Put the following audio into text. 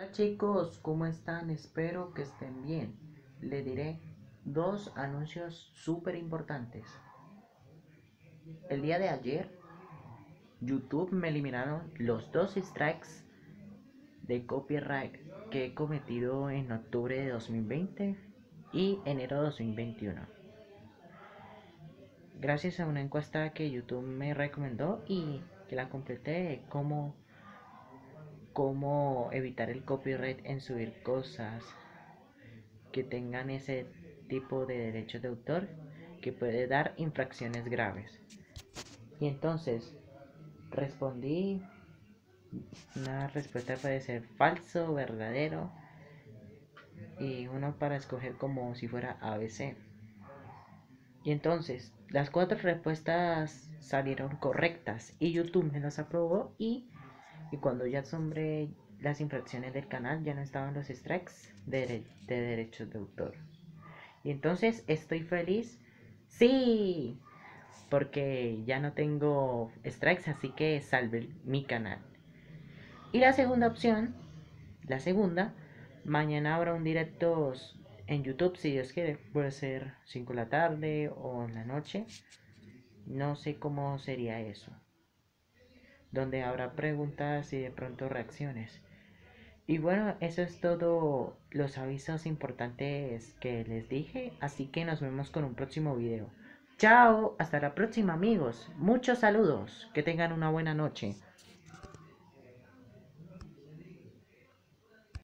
Hola chicos, ¿cómo están? Espero que estén bien. Les diré dos anuncios súper importantes. El día de ayer, YouTube me eliminaron los dos strikes de copyright que he cometido en octubre de 2020 y enero de 2021. Gracias a una encuesta que YouTube me recomendó y que la completé, como cómo evitar el copyright en subir cosas que tengan ese tipo de derechos de autor que puede dar infracciones graves. Y entonces respondí una respuesta puede ser falso, verdadero y uno para escoger como si fuera ABC. Y entonces las cuatro respuestas salieron correctas y YouTube me las aprobó y y cuando ya asombré las infracciones del canal ya no estaban los strikes de, de derechos de autor. Y entonces estoy feliz. Sí, porque ya no tengo strikes, así que salve mi canal. Y la segunda opción, la segunda, mañana habrá un directo en YouTube, si Dios quiere, puede ser 5 de la tarde o en la noche. No sé cómo sería eso donde habrá preguntas y de pronto reacciones. Y bueno, eso es todo los avisos importantes que les dije, así que nos vemos con un próximo video. Chao, hasta la próxima amigos, muchos saludos, que tengan una buena noche.